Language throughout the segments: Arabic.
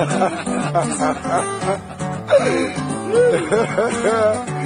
Ha ha ha ha!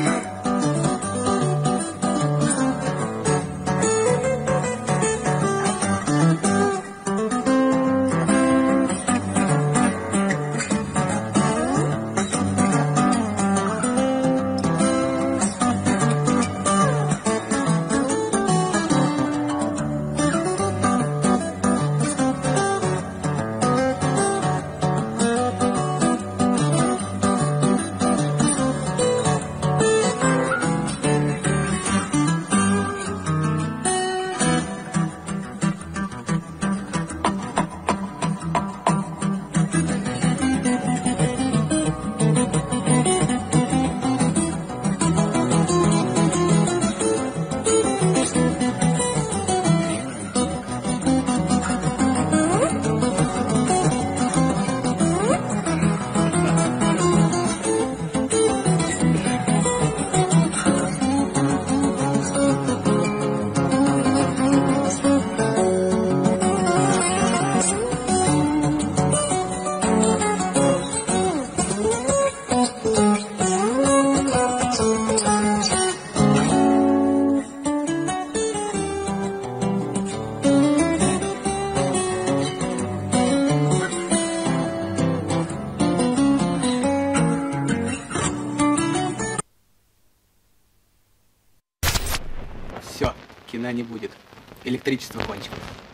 Кино не будет. Электричество кончилось.